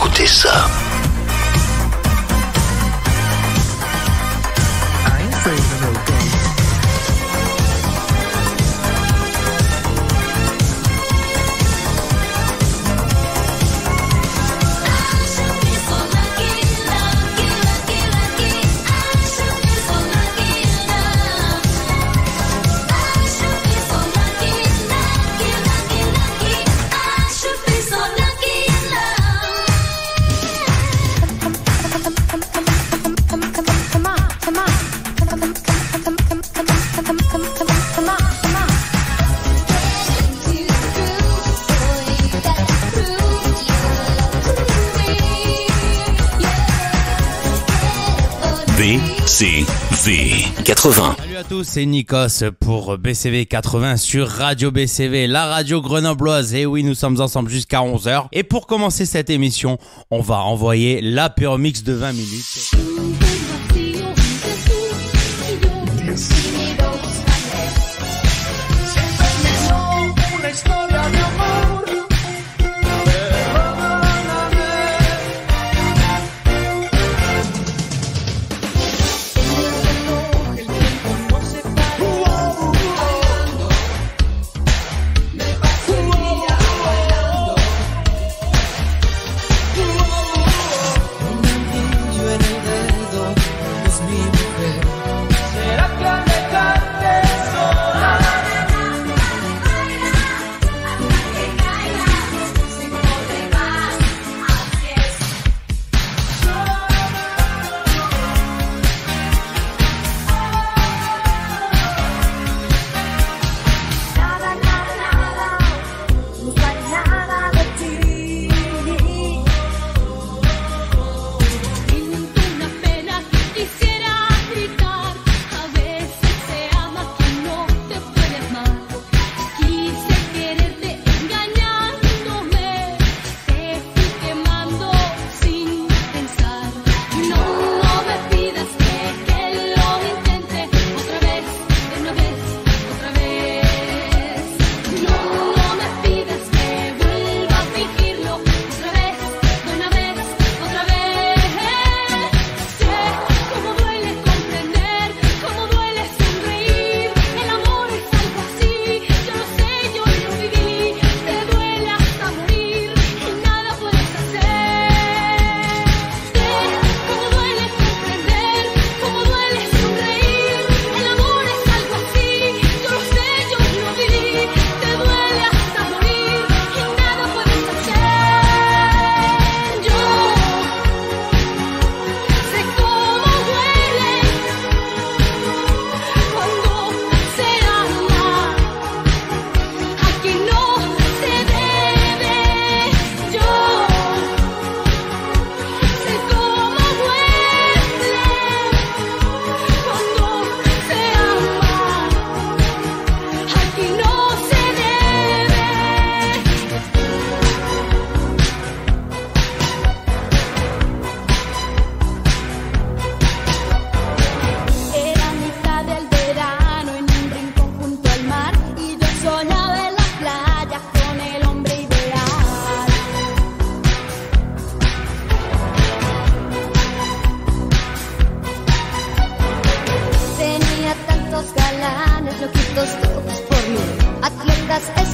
Écoutez ça. 80. Salut à tous, c'est Nikos pour BCV 80 sur Radio BCV, la radio grenobloise. Et oui, nous sommes ensemble jusqu'à 11h. Et pour commencer cette émission, on va envoyer la pure de 20 minutes.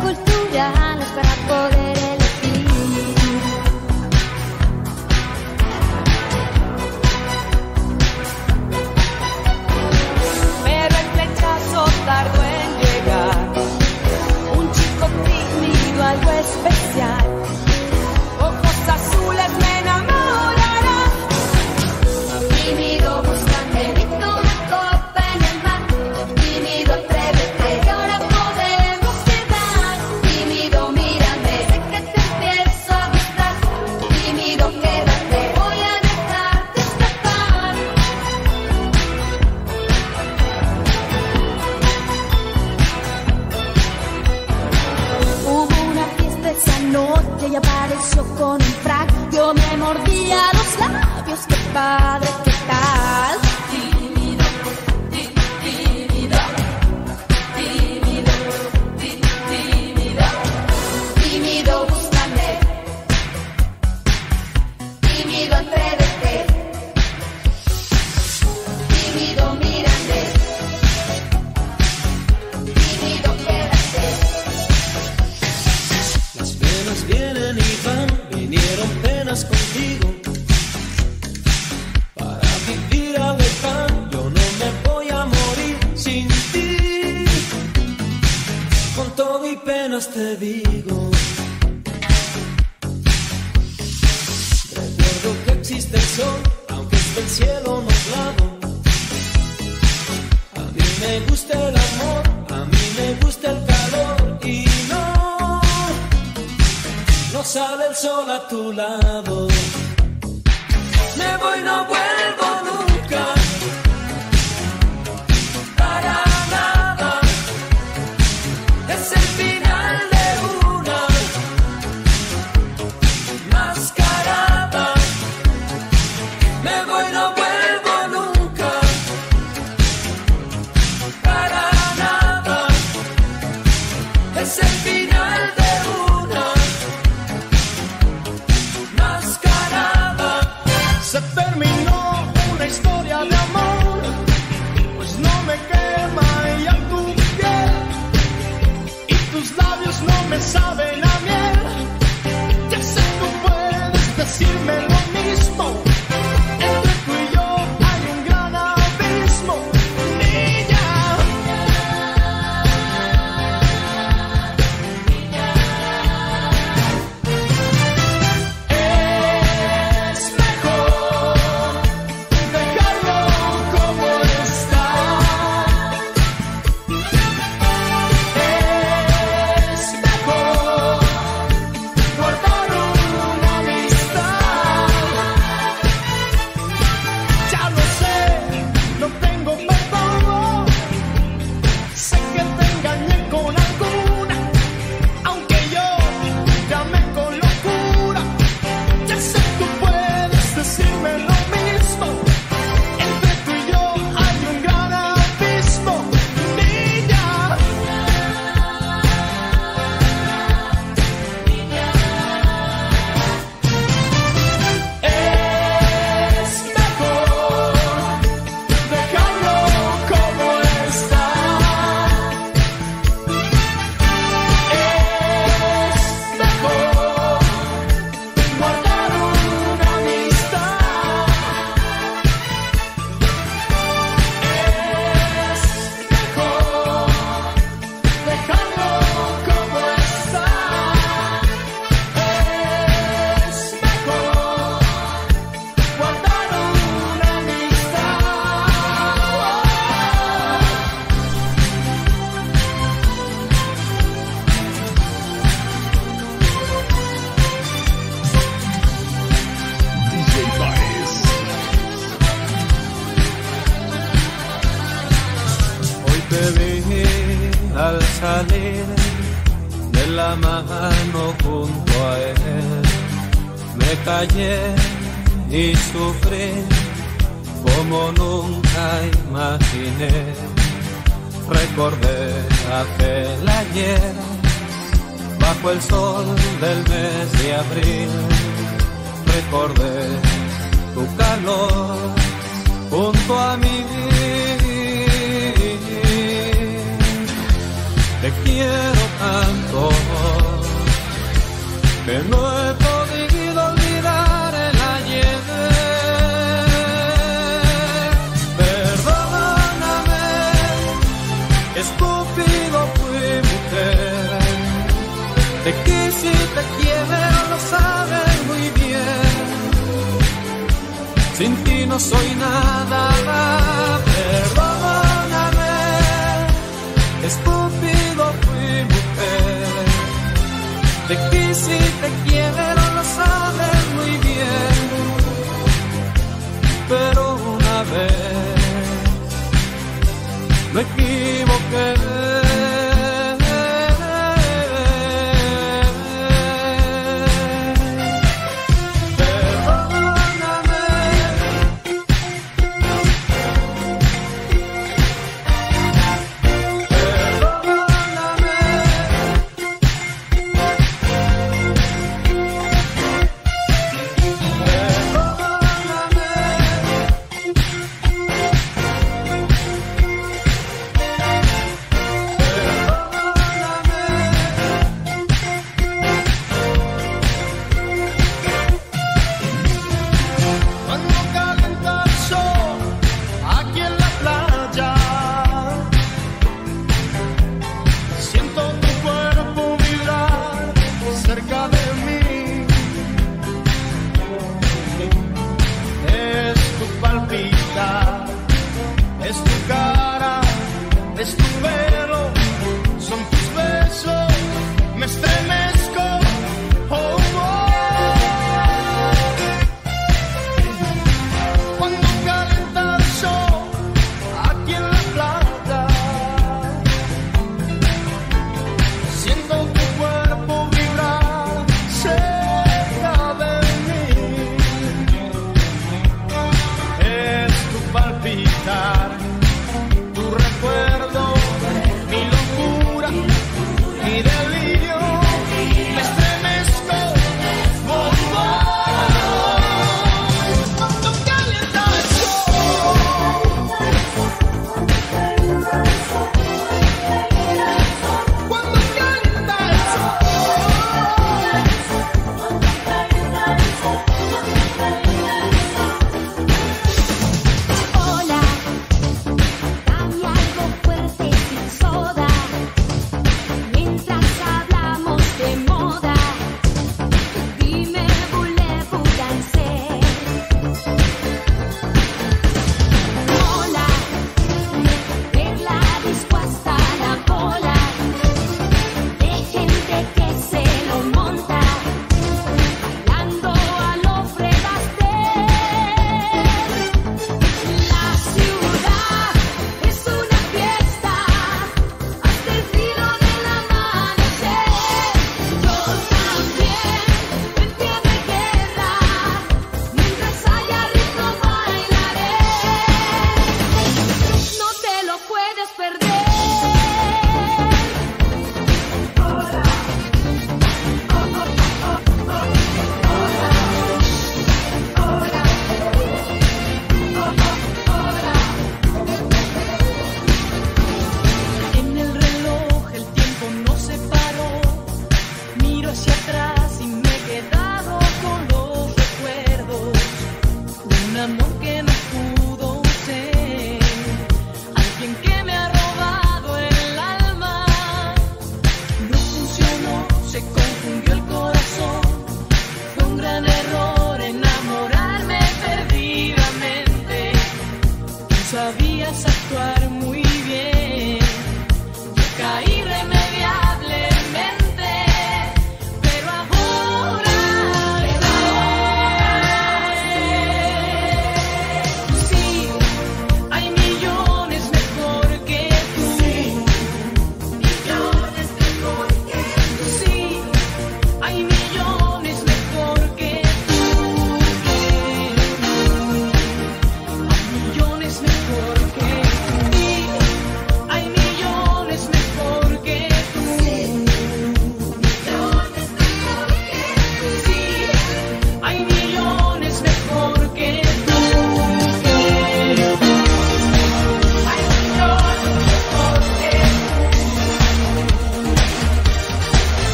escultura.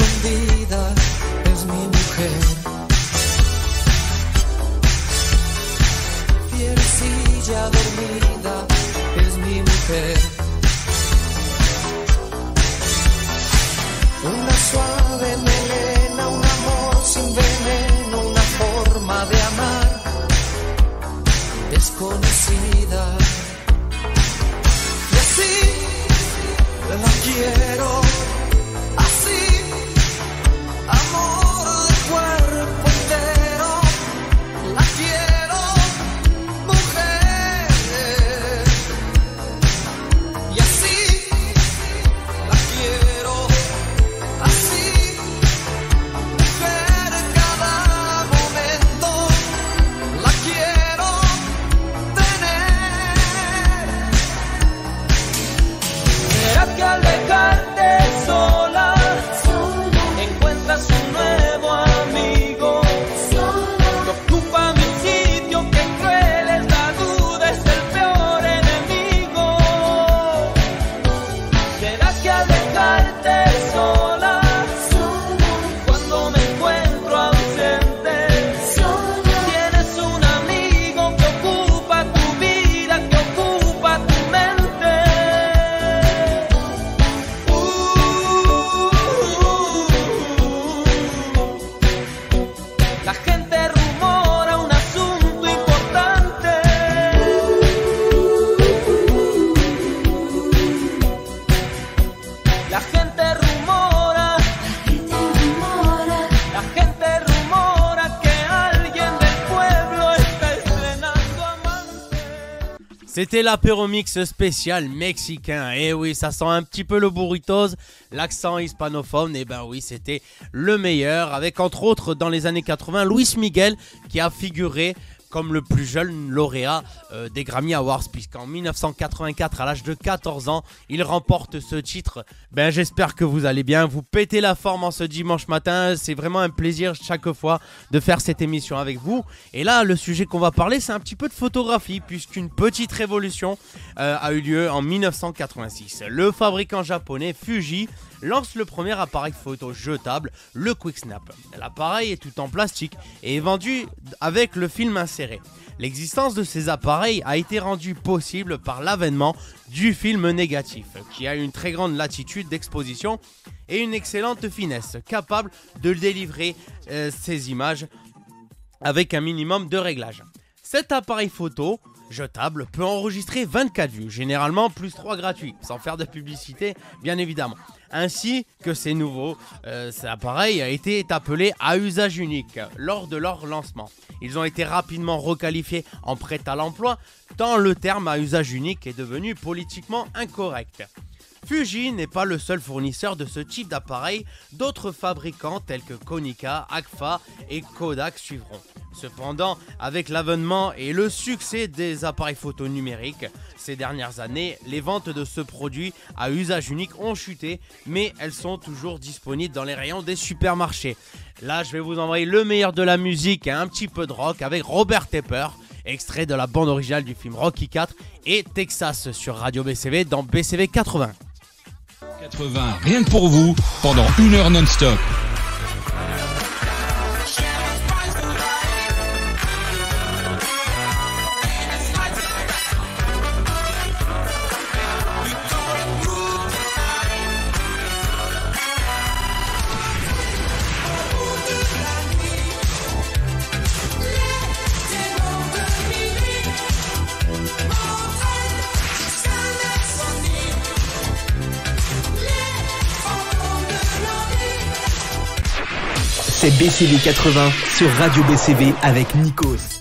escondí C'était l'apéro mix spécial mexicain. Et oui, ça sent un petit peu le burritos, l'accent hispanophone. Et ben oui, c'était le meilleur. Avec entre autres dans les années 80, Luis Miguel qui a figuré comme le plus jeune lauréat euh, des Grammy Awards, puisqu'en 1984, à l'âge de 14 ans, il remporte ce titre. Ben, j'espère que vous allez bien. Vous pétez la forme en ce dimanche matin. C'est vraiment un plaisir chaque fois de faire cette émission avec vous. Et là, le sujet qu'on va parler, c'est un petit peu de photographie, puisqu'une petite révolution euh, a eu lieu en 1986. Le fabricant japonais Fuji lance le premier appareil photo jetable, le Quick Snap. L'appareil est tout en plastique et est vendu avec le film inséré. L'existence de ces appareils a été rendue possible par l'avènement du film négatif, qui a une très grande latitude d'exposition et une excellente finesse, capable de délivrer euh, ces images avec un minimum de réglage. Cet appareil photo jetable peut enregistrer 24 vues, généralement plus 3 gratuits, sans faire de publicité bien évidemment. Ainsi que ces nouveaux euh, a été appelé à usage unique lors de leur lancement. Ils ont été rapidement requalifiés en prêt à l'emploi, tant le terme à usage unique est devenu politiquement incorrect. Fuji n'est pas le seul fournisseur de ce type d'appareil, d'autres fabricants tels que Konica, Agfa et Kodak suivront. Cependant, avec l'avènement et le succès des appareils photo numériques ces dernières années, les ventes de ce produit à usage unique ont chuté, mais elles sont toujours disponibles dans les rayons des supermarchés. Là, je vais vous envoyer le meilleur de la musique et un petit peu de rock avec Robert Tepper, extrait de la bande originale du film Rocky 4 et Texas sur Radio BCV dans BCV 80. 80, rien que pour vous, pendant une heure non-stop. C'est BCV 80 sur Radio BCV avec Nikos.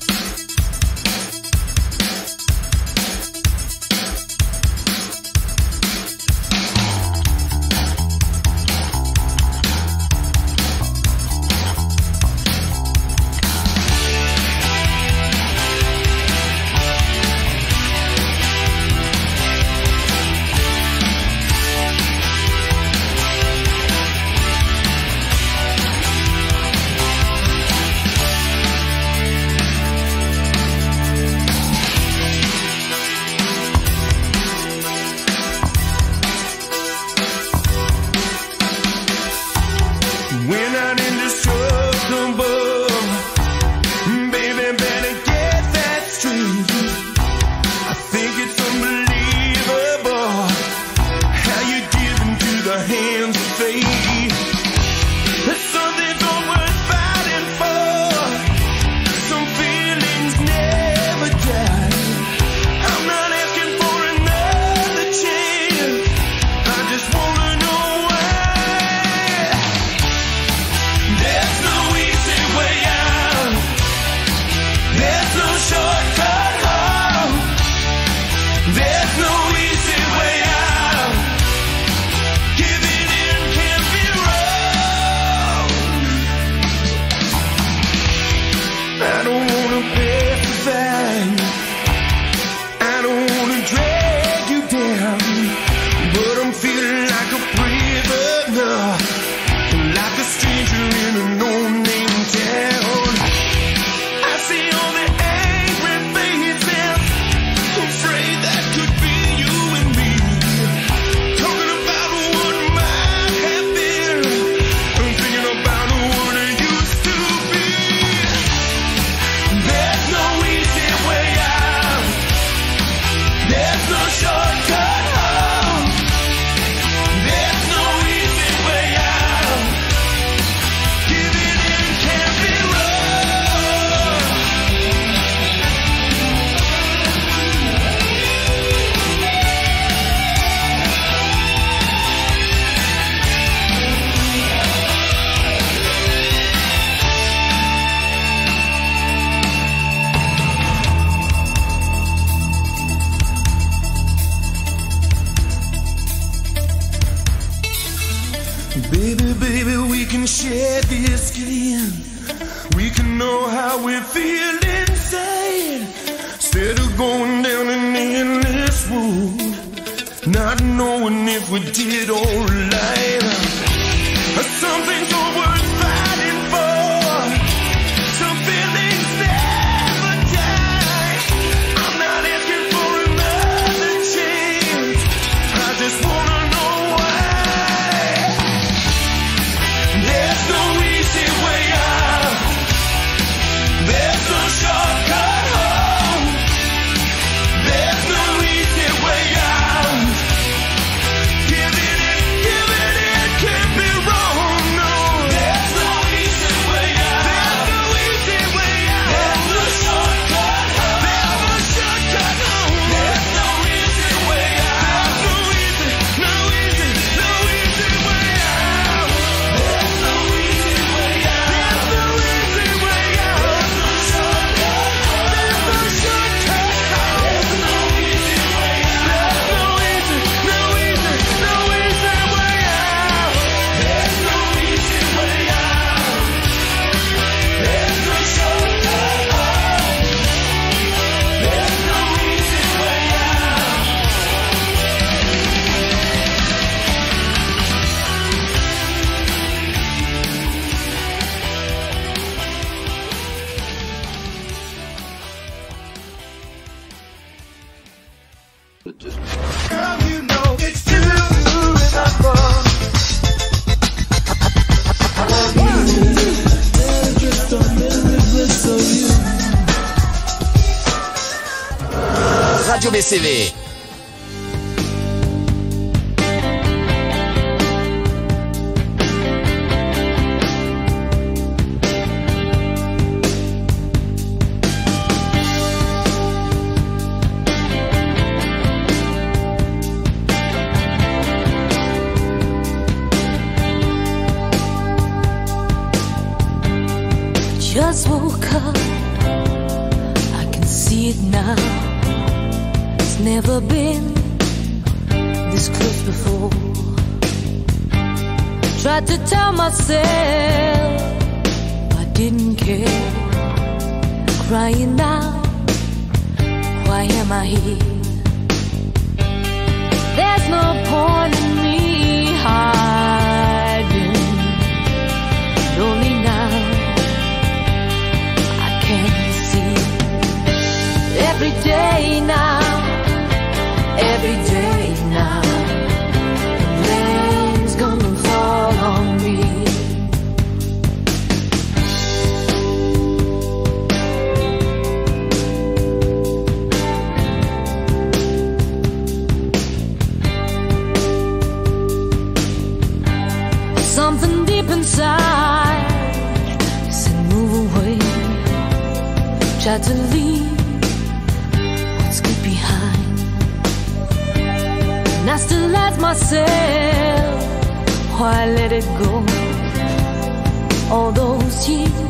let it go. All those years.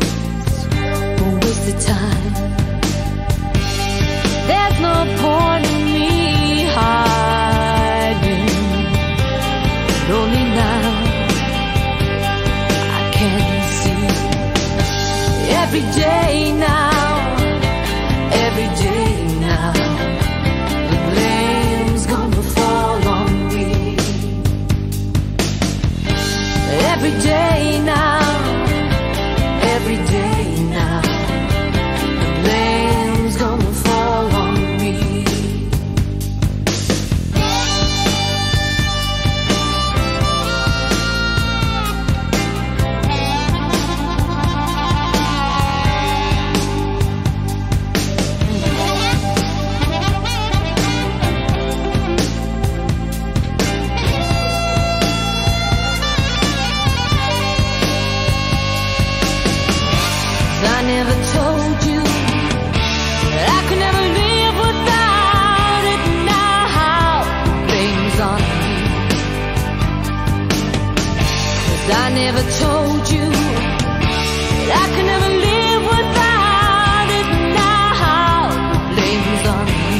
I never told you that I could never live without it now. Blame's on me,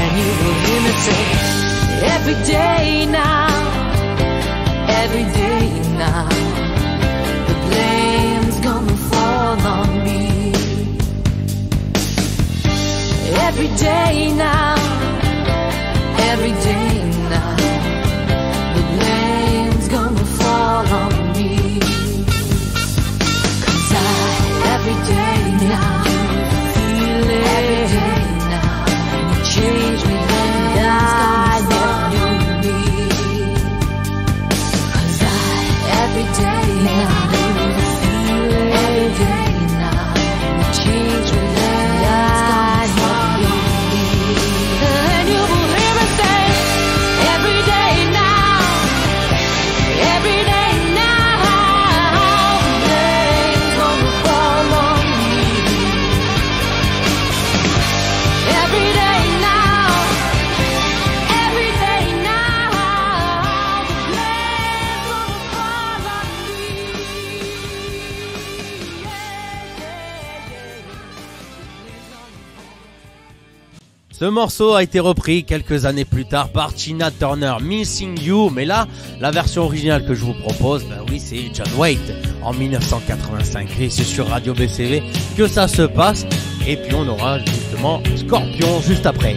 and you will imitate every day now, every day now. The blame's gonna fall on me every day now, every day. Ce morceau a été repris quelques années plus tard par Tina Turner Missing You, mais là, la version originale que je vous propose, ben oui, c'est John Waite. En 1985 et c'est sur Radio BCV que ça se passe. Et puis on aura justement Scorpion juste après.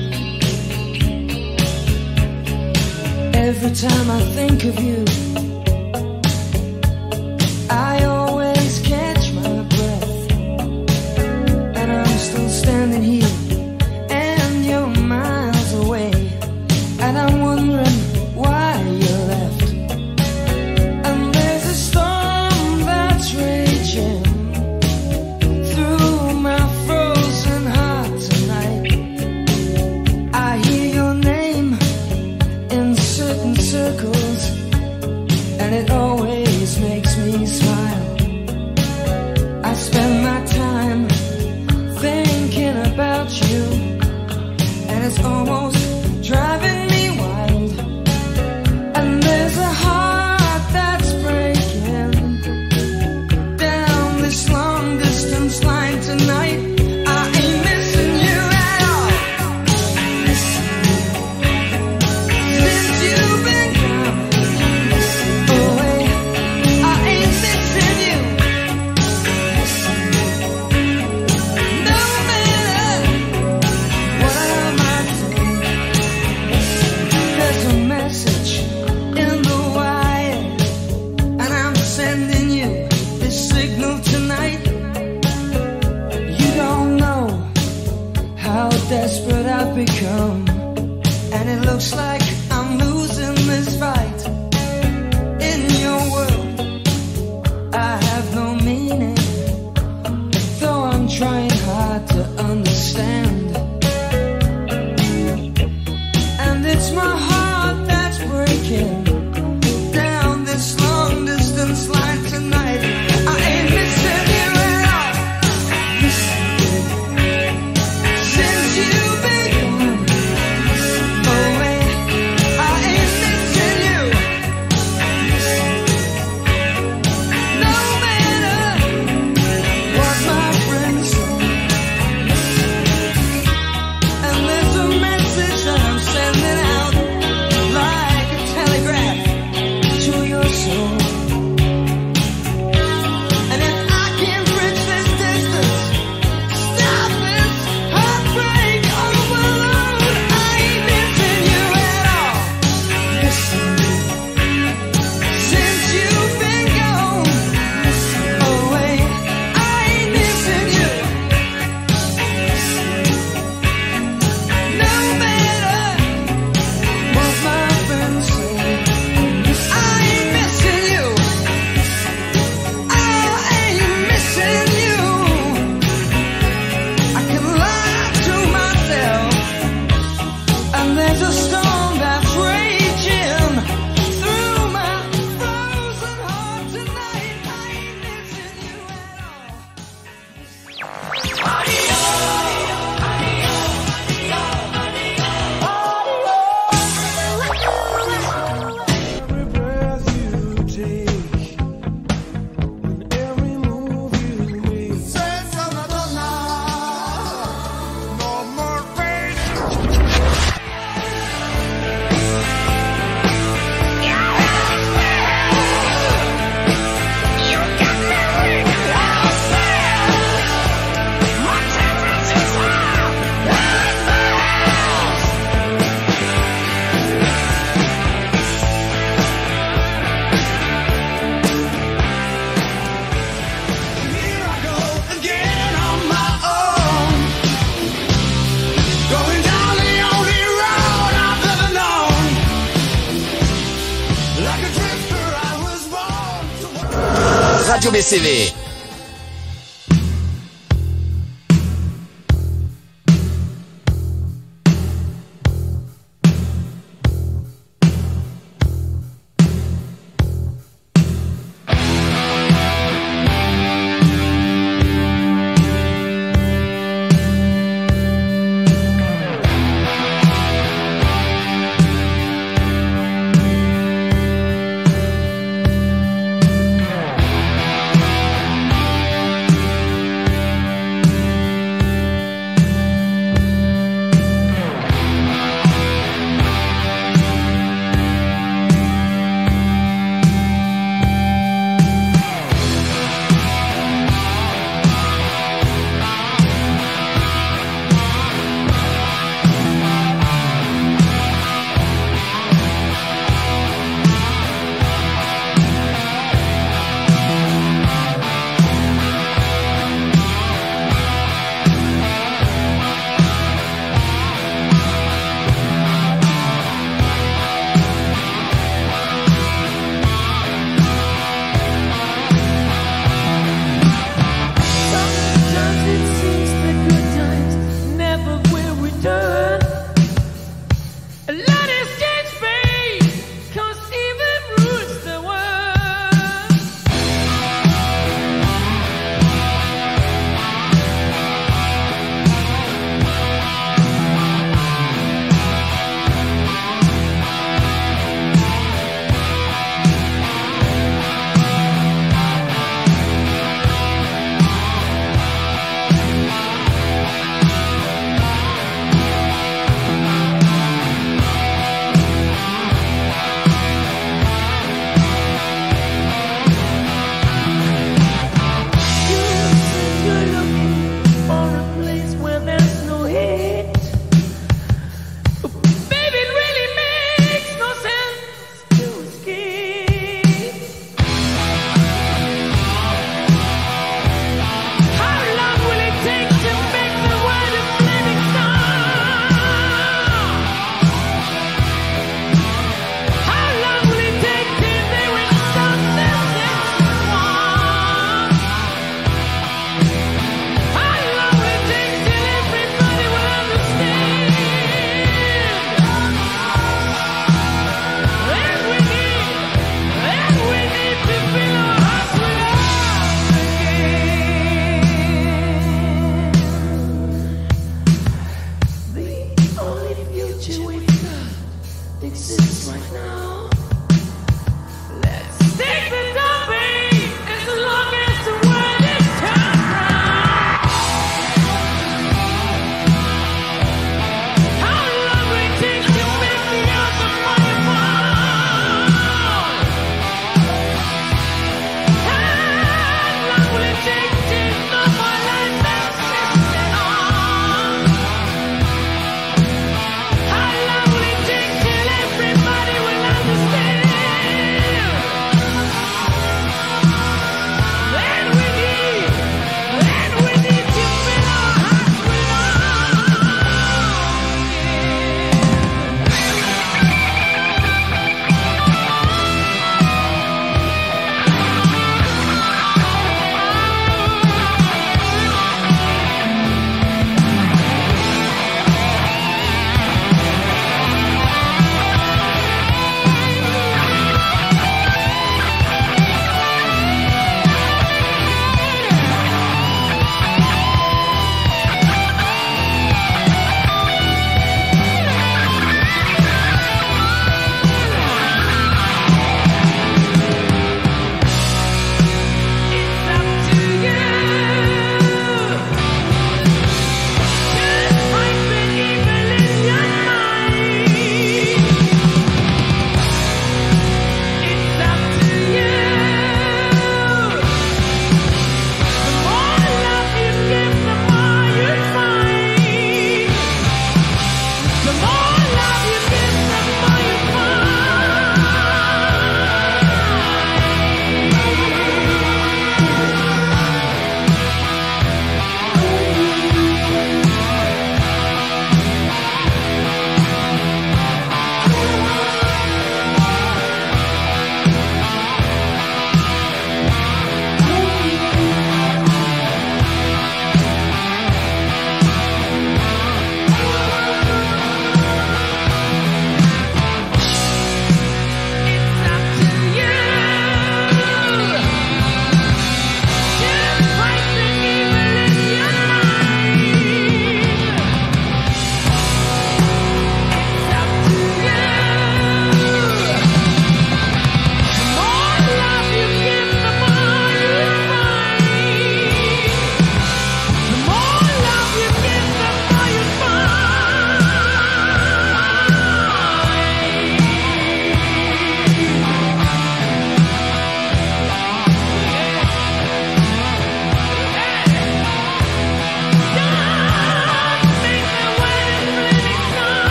BCV.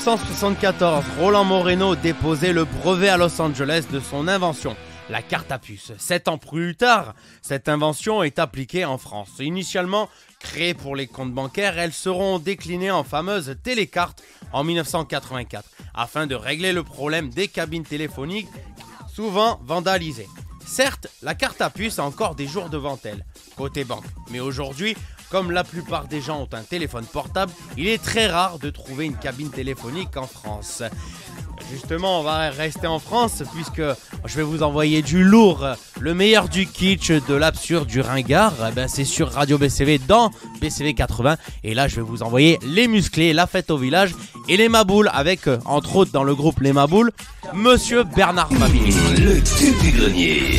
1974, Roland Moreno déposait le brevet à Los Angeles de son invention, la carte à puce. Sept ans plus tard, cette invention est appliquée en France. Initialement créée pour les comptes bancaires, elles seront déclinées en fameuses télécartes en 1984, afin de régler le problème des cabines téléphoniques souvent vandalisées. Certes, la carte à puce a encore des jours devant elle, côté banque. Mais aujourd'hui, comme la plupart des gens ont un téléphone portable, il est très rare de trouver une cabine téléphonique en France. Justement, on va rester en France puisque je vais vous envoyer du lourd, le meilleur du kitsch, de l'absurde, du ringard. Eh ben, c'est sur Radio BCV dans BCV 80. Et là, je vais vous envoyer les musclés, la fête au village et les maboules avec, euh, entre autres, dans le groupe Les Maboules, Monsieur Bernard Mabille. Le tube du grenier.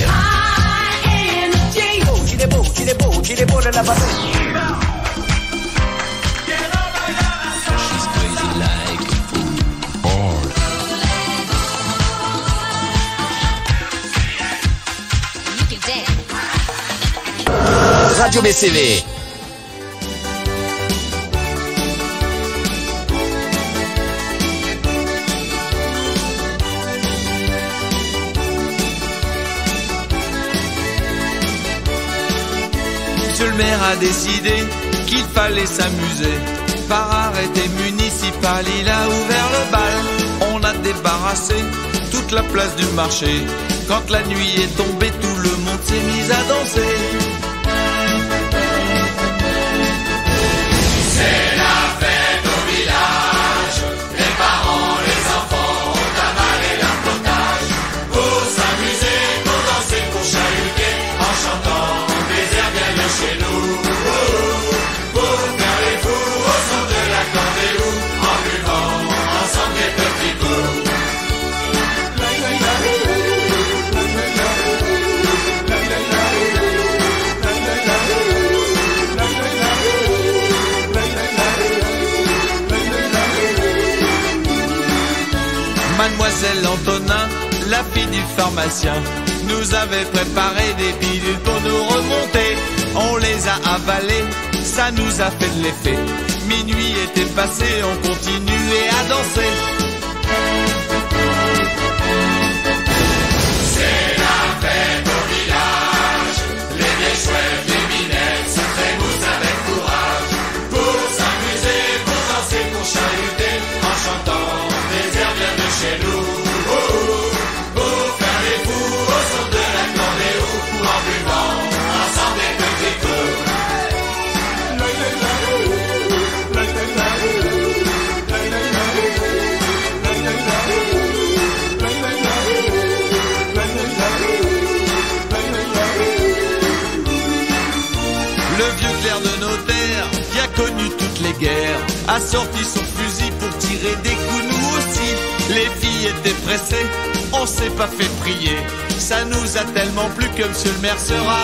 Radio BCV. Monsieur le maire a décidé qu'il fallait s'amuser. Par arrêté municipal, il a ouvert le bal. On a débarrassé toute la place du marché. Quand la nuit est tombée, tout le monde s'est mis à danser. Mademoiselle Antonin, la fille du pharmacien, nous avait préparé des pilules pour nous remonter. On les a avalées, ça nous a fait de l'effet. Minuit était passé, on continuait à danser. A sorti son fusil pour tirer des coups, nous aussi. Les filles étaient pressées, on s'est pas fait prier. Ça nous a tellement plu que monsieur le maire sera.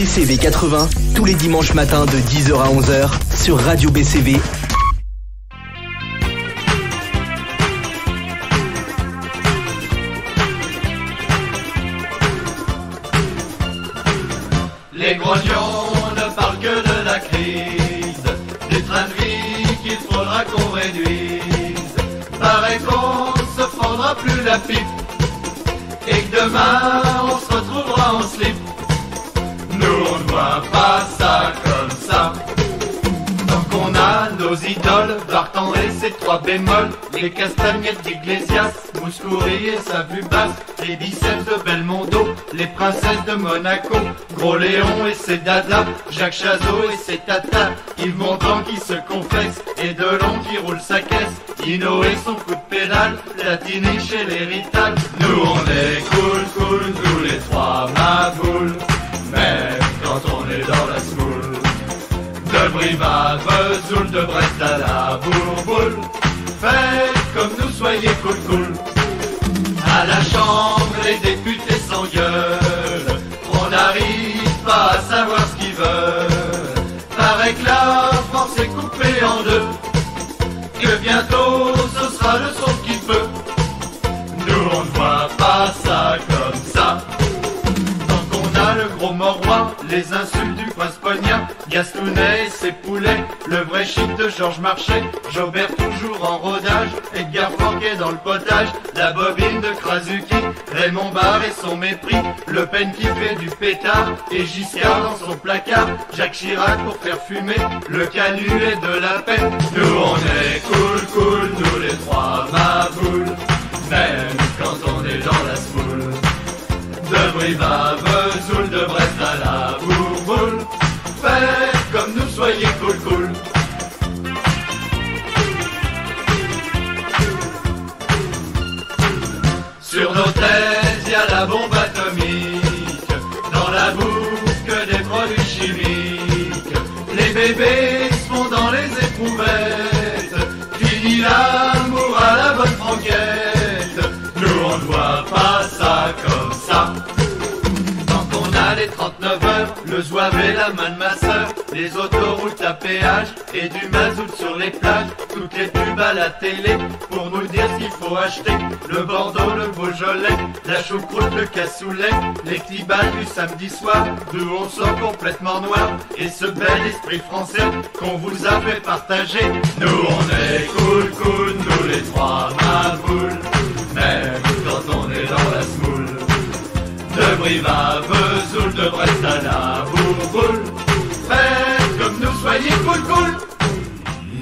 BCV 80 tous les dimanches matins de 10h à 11h sur Radio BCV. Sa vue basse, les biceps de Belmondo, les princesses de Monaco, Gros Léon et ses dadas, Jacques Chazot et ses tatas, Yves Montand qui se confesse, et Delon qui roule sa caisse, Hino et son coup de pédale, Platini chez les Rital. Nous on est cool, cool, tous les trois, ma boule, même quand on est dans la smoule. De Brive à Vesoul, de Brest à la Bourboule. Faites comme nous, soyez cool cool. À la chambre, les députés s'engueulent. On n'arrive pas à savoir ce qu'ils veulent. Paraît que la France est coupée en deux. Que bientôt ce sera le son qui peut. Nous on ne voit pas ça comme ça. Tant qu'on a le gros morois, les insultes du prince poignard, Gastounet et ses poulets, chic de Georges Marchais, Jobert toujours en rodage, Edgar Forquet dans le potage, la bobine de Krasuki, Raymond Barre et son mépris, Le Pen qui fait du pétard, et Giscard dans son placard, Jacques Chirac pour faire fumer, le canut et de la peine. Nous on est cool cool, tous les trois, les autoroutes à péage et du mazout sur les plages, toutes les pubs à la télé pour nous dire qu'il faut acheter. Le Bordeaux, le Beaujolais, la choucroute, le cassoulet, les clibales du samedi soir, d'où on sort complètement noir, et ce bel esprit français qu'on vous a fait partager. Nous on est cool, cool, nous les trois, ma boule, même quand on est dans la smoule. De Brive à de Brest à la Bourboule. Soyez cool cool.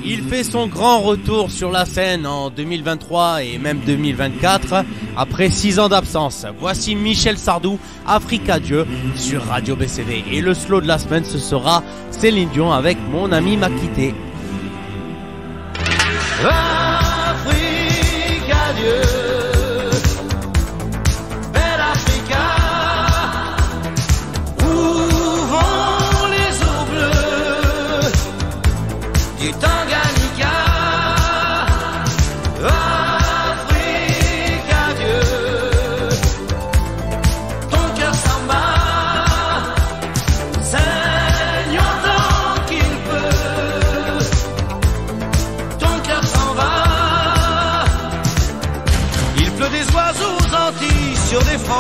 Il fait son grand retour sur la scène en 2023 et même 2024 après 6 ans d'absence. Voici Michel Sardou, Africa Dieu sur Radio BCV. Et le slow de la semaine, ce sera Céline Dion avec Mon ami m'a quitté. Africa, Dieu.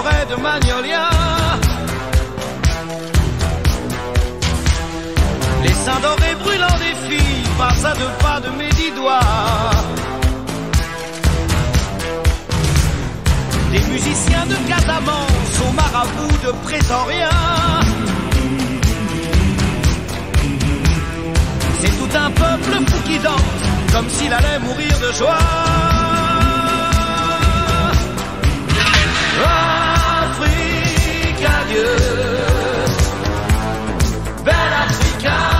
De magnolias. Les seins dorés brûlant des filles passent à deux pas de mes dix doigts. Des musiciens de Casamance aux marabouts de Prétorien. C'est tout un peuple fou qui danse comme s'il allait mourir de joie. Africa, Dieu, belle Africa,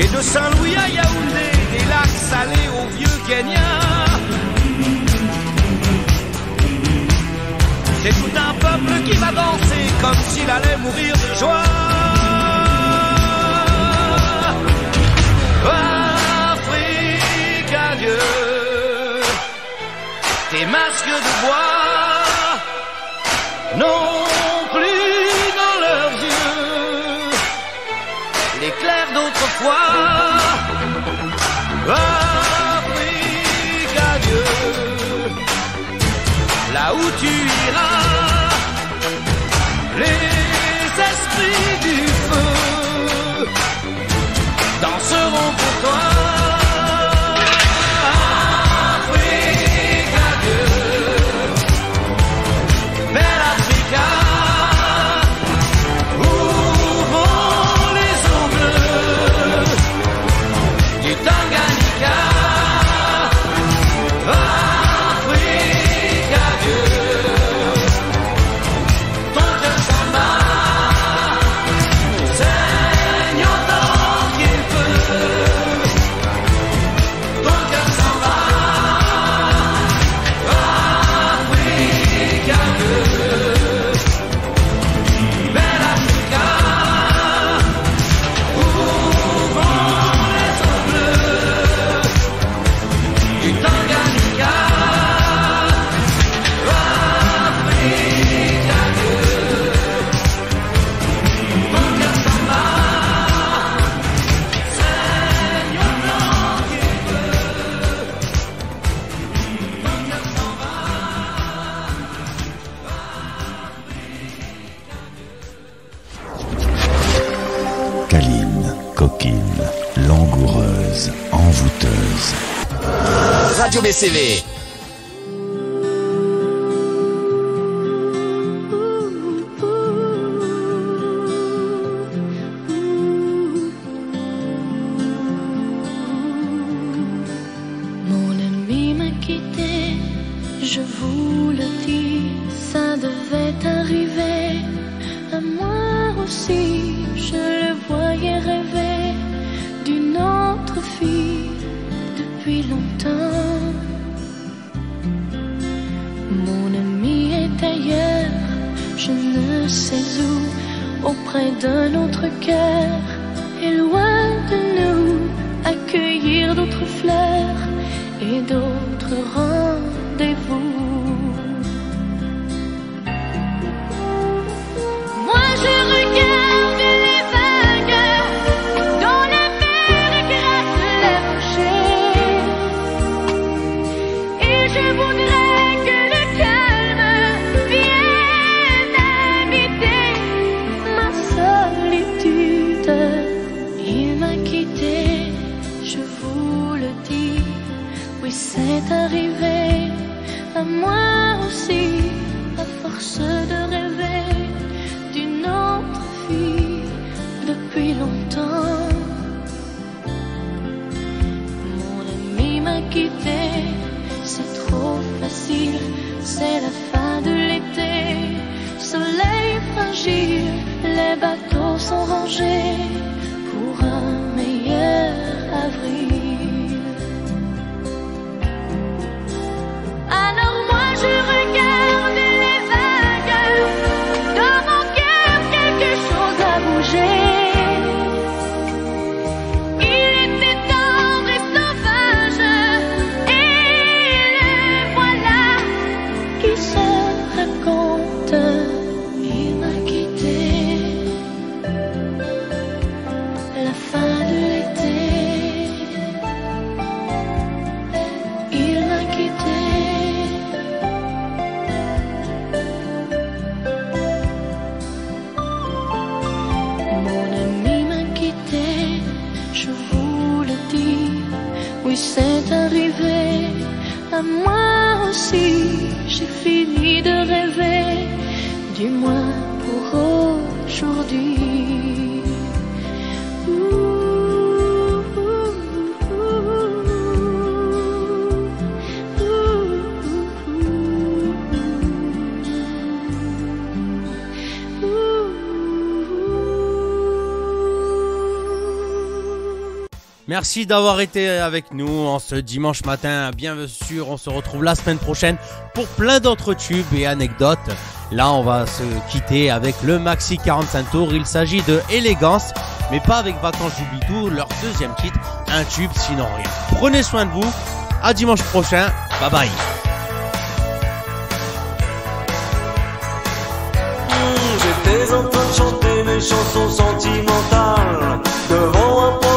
Et de Saint-Louis à Yaoundé, des lacs salés au vieux Kenya. C'est tout un peuple qui va danser comme s'il allait mourir de joie. Afrique, adieu. Tes masques de bois, non. autrefois à Brigadieu. Là où tu iras, les esprits. Mon ami m'a quitté, je vous le dis, ça devait arriver à moi aussi, je le voyais rêver d'une autre fille depuis longtemps. près d'un autre cœur et loin de nous accueillir d'autres fleurs et d'autres rangs. c'est arrivé à moi aussi, j'ai fini de rêver, du moins pour aujourd'hui. Merci d'avoir été avec nous en ce dimanche matin. Bien sûr, on se retrouve la semaine prochaine pour plein d'autres tubes et anecdotes. Là, on va se quitter avec le Maxi 45 Tours. Il s'agit de Élégance, mais pas avec Vacances Jubitou, leur deuxième titre, un tube sinon rien. Prenez soin de vous. À dimanche prochain. Bye bye. Chanter mes chansons sentimentales devant un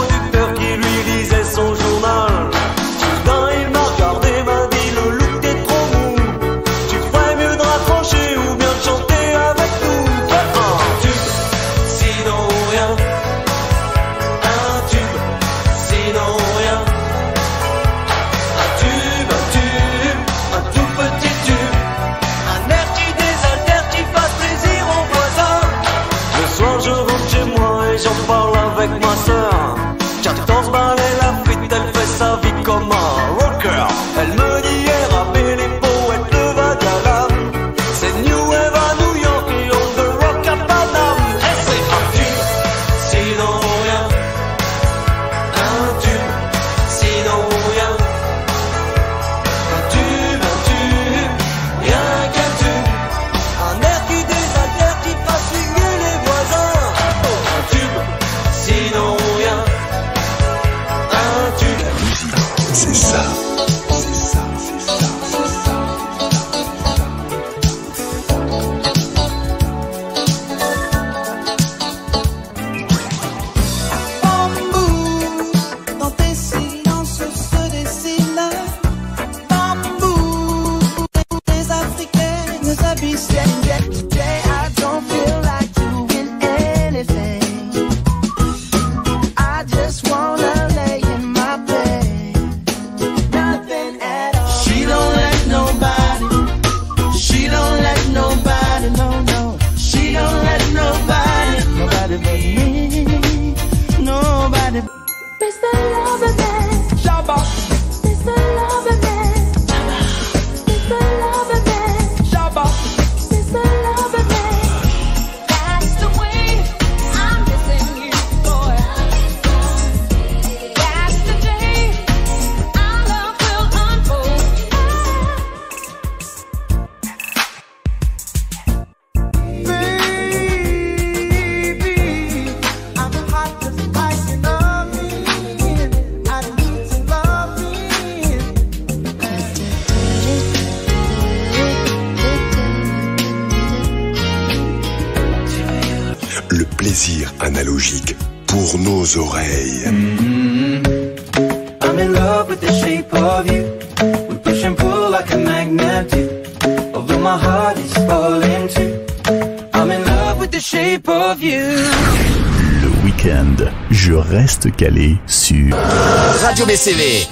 ABCD.